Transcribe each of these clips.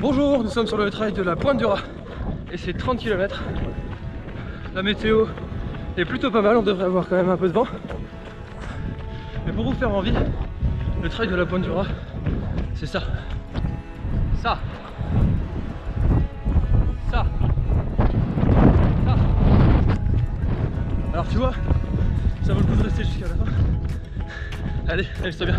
Bonjour, nous sommes sur le trail de la Pointe du Raz et c'est 30 km. La météo est plutôt pas mal, on devrait avoir quand même un peu de vent. Mais pour vous faire envie, le trail de la Pointe du Raz, c'est ça. Ça. Ça. Ça. Alors tu vois, ça vaut le coup de rester jusqu'à la fin. Allez, allez, bien.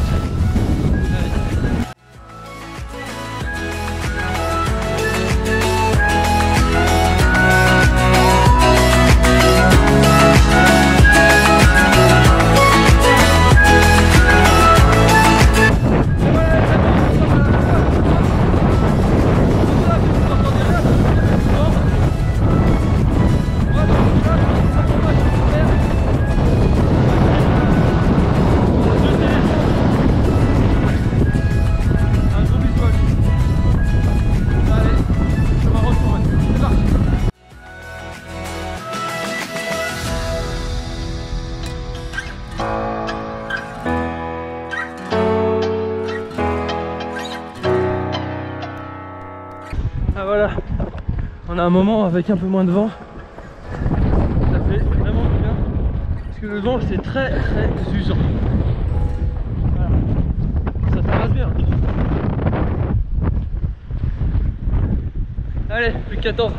a un moment avec un peu moins de vent. Ça fait vraiment bien. Parce que le vent c'est très très usant. Ça se passe bien. Allez plus 14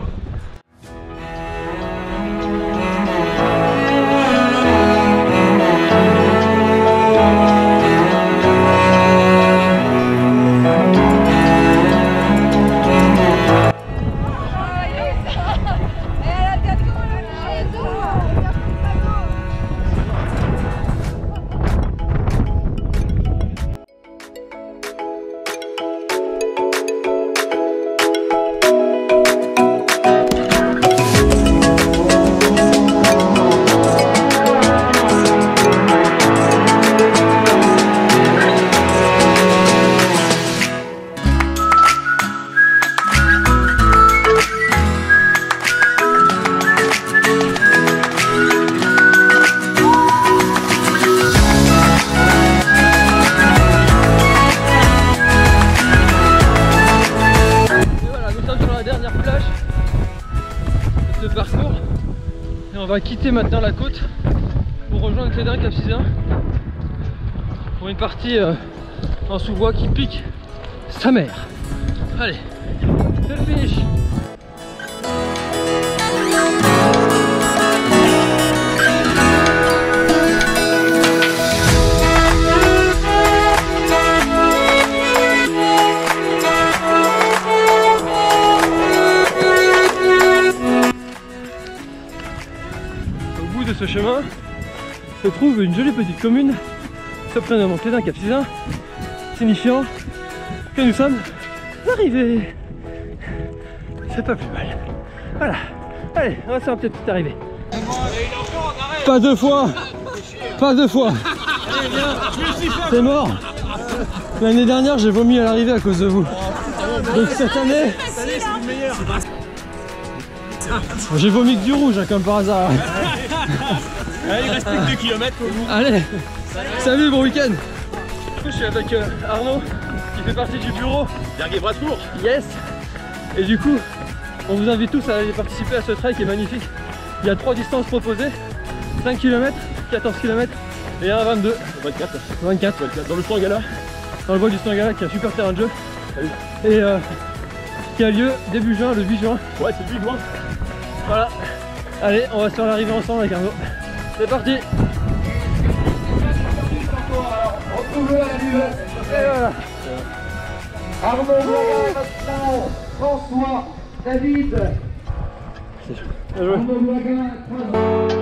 va quitter maintenant la côte pour rejoindre Clédin Cap 61 pour une partie euh, en sous-bois qui pique sa mère. Allez, c'est le finish ce chemin se trouve une jolie petite commune se prénommant Clédin Cap 61 signifiant que nous sommes arrivés. C'est pas plus mal. Voilà. Allez, on va peut-être arriver. Pas deux fois Pas deux fois C'est mort L'année dernière, j'ai vomi à l'arrivée à cause de vous. Donc cette année, j'ai vomi que du rouge, hein, comme par hasard. Allez, il reste plus que 2 km au bout. Allez, salut, bon week-end. Je suis avec euh, Arnaud, qui fait partie du bureau. Dernier Brascourt. Yes Et du coup, on vous invite tous à aller participer à ce trail qui est magnifique. Il y a trois distances proposées 5 km, 14 km et un 22. 24. 24 24. Dans le Stangala. dans le bois du Stangala qui est un super terrain de jeu. Et euh, qui a lieu début juin, le 8 juin. Ouais, c'est lui, loin. Voilà. Allez, on va se faire l'arrivée ensemble avec Arnaud. C'est parti la. Et voilà Arnaud François, David. Bien joué. Arnaud